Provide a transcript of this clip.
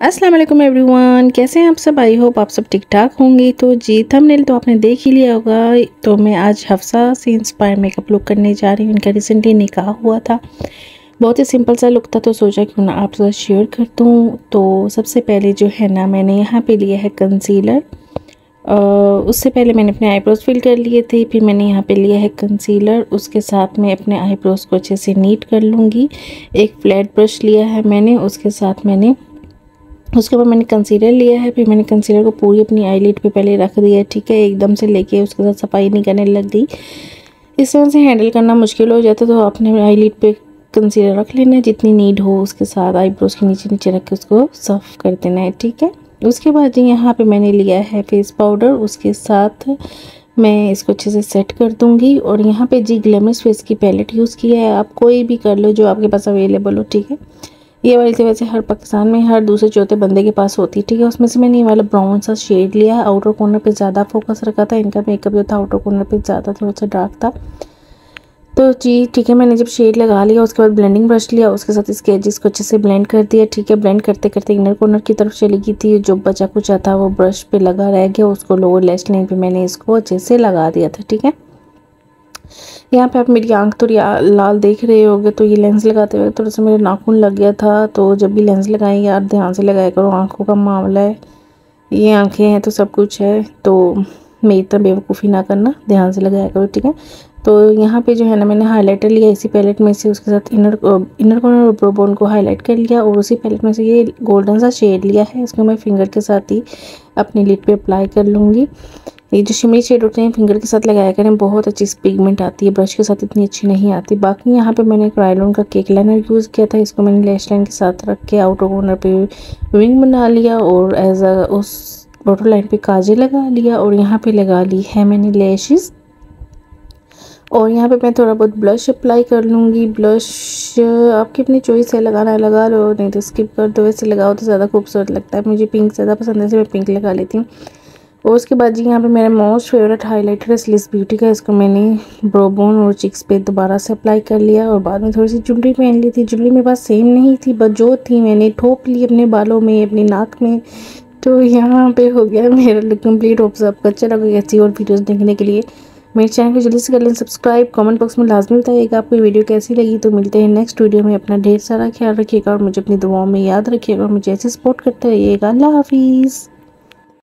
अस्सलाम वालेकुम एवरीवन कैसे हैं आप सब? आई होप आप सब ठीक ठाक होंगे। तो जी थंबनेल तो आपने देख ही लिया होगा। तो मैं आज हफ्सा से इंस्पायर मेकअप लुक करने जा रही हूँ। इनका रिसेंटली निकाह हुआ था। बहुत ही सिंपल सा लुक था तो सोचा क्यों ना आप साथ शेयर कर दूँ। तो सबसे पहले जो है ना, मैंने यहाँ पे लिया है कंसीलर उससे पहले मैंने अपने आईब्रोज फिल कर लिए थे। फिर मैंने यहाँ पे लिया है कंसीलर उसके साथ मैं अपने आईब्रोज को अच्छे से नीट कर लूँगी। एक फ्लैट ब्रश लिया है मैंने। उसके साथ मैंने उसके बाद मैंने कंसीलर लिया है, फिर मैंने कंसीलर को पूरी अपनी आई पे पहले रख दिया ठीक है? एकदम से लेके उसके साथ सफ़ाई नहीं करने लग गई। इस तरह से हैंडल करना मुश्किल हो जाता तो अपने आई पे कंसीलर रख लेना है, जितनी नीड हो उसके साथ आईब्रोज के नीचे नीचे रख के उसको सफ़ कर देना है, ठीक है? उसके बाद जी यहाँ पे मैंने लिया है फेस पाउडर उसके साथ मैं इसको अच्छे से सेट कर दूँगी। और यहाँ पे जी ग्लैमरस फेस की पैलेट यूज़ किया है, आप कोई भी कर लो जो आपके पास अवेलेबल हो, ठीक है? ये वाली तो वैसे हर पाकिस्तान में, हर दूसरे चौथे बंदे के पास होती है ठीक है? उसमें से मैंने ये वाला ब्राउन सा शेड लिया है आउटर कॉर्नर पे ज़्यादा फोकस रखा था, इनका मेकअप जो था आउटर कॉर्नर पे ज़्यादा थोड़ा सा डार्क था। तो जी, ठीक है, मैंने जब शेड लगा लिया, उसके बाद ब्लेंडिंग ब्रश लिया, उसके साथ इसके एजिस को अच्छे से ब्लेंड कर दिया, ठीक है? ब्लेंड करते करते इनर कॉर्नर की तरफ़ चली गई थी, जो बचा कुचा था, वो ब्रश पे लगा रह गया, उसको लोअर लेस लाइन पे मैंने इसको अच्छे से लगा दिया था, ठीक है? यहाँ पे आप मेरी आँख तो लाल देख रहे होगे तो ये लेंस लगाते हुए थोड़ा सा मेरे नाखून लग गया था तो जब भी लेंस लगाएँ, यार ध्यान से लगाया करो, आँखों का मामला है। ये आँखें हैं तो सब कुछ है तो मेरी तरह बेवकूफ़ी ना करना, ध्यान से लगाया करो, ठीक है? तो यहाँ पे जो है ना, मैंने हाइलाइटर लिया, इसी पैलेट में से उसके साथ इनर इनर कॉर्नर और प्रोबोन को हाईलाइट कर लिया, और उसी पैलेट में से ये गोल्डन सा शेड लिया है, इसको मैं फिंगर के साथ ही अपनी लिट पे अप्लाई कर लूँगी। ये जो शिमली शेड होते हैं, फिंगर के साथ लगाया करें, बहुत अच्छी पिगमेंट आती है ब्रश के साथ इतनी अच्छी नहीं आती। बाकी यहाँ पे मैंने क्राइलोन का केक लाइनर यूज़ किया था, इसको मैंने लेश लाइन के साथ रख के आउटर कॉर्नर पे विंग बना लिया और एज अ उस वाटर लाइन पे काजे लगा लिया और यहाँ पे लगा ली है मैंने लेशेस और यहाँ पे मैं थोड़ा बहुत ब्लश अप्लाई कर लूँगी। ब्लश आपकी अपनी चॉइस है, लगाना है, लगा लो, नहीं तो स्किप कर दो। वैसे लगाओ तो ज़्यादा खूबसूरत लगता है। मुझे पिंक ज़्यादा पसंद है मैं पिंक लगा लेती हूँ। और उसके बाद जी यहाँ पे मेरा मोस्ट फेवरेट हाइलाइटर है स्लिस ब्यूटी का। इसको मैंने ब्रोबोन और चिक्स पे दोबारा से अप्लाई कर लिया और बाद में थोड़ी सी ज्वेलरी पहन ली थी। ज्वेलरी मेरे पास सेम नहीं थी बट जो थी मैंने ठोप ली अपने बालों में, अपनी नाक में। तो यहाँ पे हो गया मेरा लुक कंप्लीट होप आपको अच्छा लगा ऐसी और वीडियोज़ देखने के लिए मेरे चैनल को जल्दी से कर लें सब्सक्राइब कमेंट बॉक्स में लाजमी बताइएगा आपको वीडियो कैसी लगी। तो मिलते हैं नेक्स्ट वीडियो में। अपना ढेर सारा ख्याल रखिएगा और मुझे अपनी दुआओं में याद रखिएगा और मुझे ऐसे सपोर्ट करते रहिएगा। अल्लाह हाफिज़।